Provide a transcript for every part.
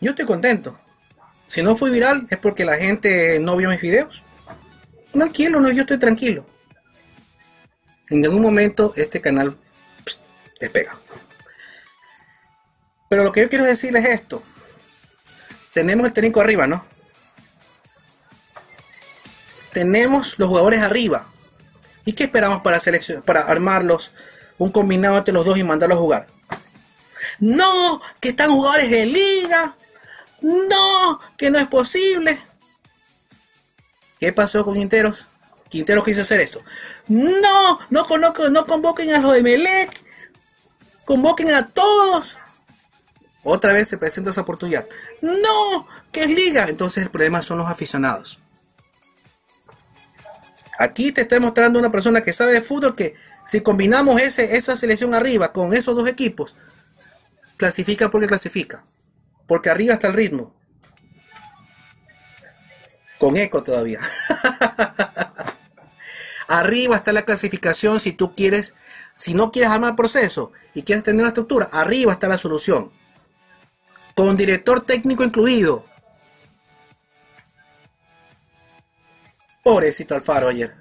Yo estoy contento. Si no fui viral es porque la gente no vio mis videos. Tranquilo, no, yo estoy tranquilo. En ningún momento este canal pss, despega. Pero lo que yo quiero decirles es esto. Tenemos el técnico arriba, ¿no? Tenemos los jugadores arriba. ¿Y qué esperamos para, para armarlos? Un combinado entre los dos y mandarlos a jugar. No, que están jugadores de liga. No, que no es posible. ¿Qué pasó con Quinteros? Quinteros quiso hacer esto. No, no, no, no convoquen a los de Melec. Convoquen a todos. Otra vez se presenta esa oportunidad. No, que es liga. Entonces el problema son los aficionados. Aquí te está mostrando una persona que sabe de fútbol que si combinamos ese, esa selección arriba con esos dos equipos, clasifica porque clasifica. Porque arriba está el ritmo. Con eco todavía. arriba está la clasificación si tú quieres, si no quieres armar proceso y quieres tener una estructura, arriba está la solución. Con director técnico incluido. Pobrecito Alfaro ayer.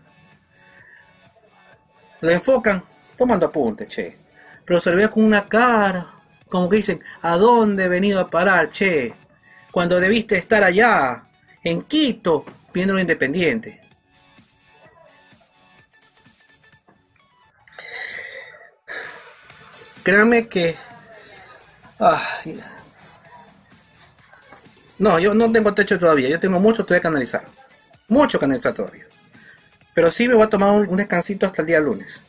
Lo enfocan tomando apuntes, che. Pero se le ve con una cara, como que dicen, ¿a dónde he venido a parar, che? Cuando debiste estar allá, en Quito, viendo lo independiente. Créame que... Ay. No, yo no tengo techo todavía, yo tengo mucho todavía que analizar. Mucho que analizar todavía. Pero sí me voy a tomar un descansito hasta el día lunes.